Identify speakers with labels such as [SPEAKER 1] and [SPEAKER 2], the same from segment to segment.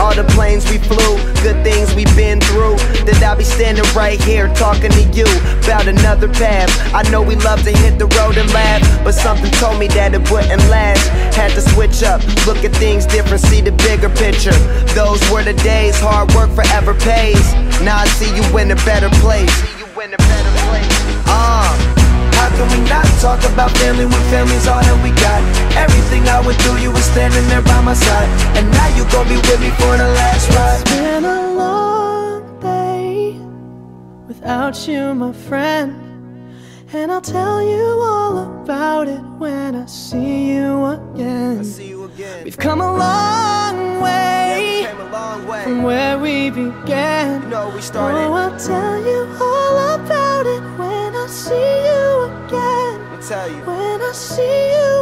[SPEAKER 1] All the planes we flew, good things we've been through. That I'll be standing right here talking to you about another path. I know we love to hit the road and laugh, but something told me that it wouldn't last. Had to switch up, look at things different, see the bigger picture. Those were the days, hard work forever pays. Now I see you in a better place. Uh. How can we not talk about family when family's all that we got? Everything I went through, you were standing there by my side. You gon' be with me for the last ride.
[SPEAKER 2] It's been a long day without you, my friend. And I'll tell you all about it when I see you again.
[SPEAKER 1] See you again.
[SPEAKER 2] We've come a long way
[SPEAKER 1] Came a long way.
[SPEAKER 2] from where we began.
[SPEAKER 1] You know we started.
[SPEAKER 2] Oh, I'll tell you all about it when I see you again.
[SPEAKER 1] Let me tell you.
[SPEAKER 2] When I see you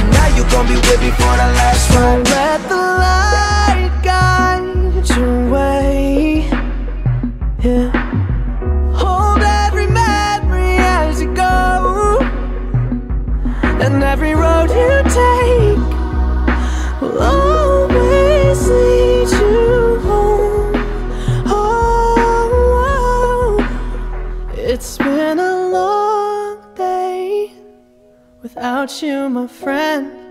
[SPEAKER 1] you gon' be with me for the last ride.
[SPEAKER 2] Let the light guide your way. Yeah. Hold every memory as you go, and every road you take will always lead you home. Oh, it's been a long day without you, my friend.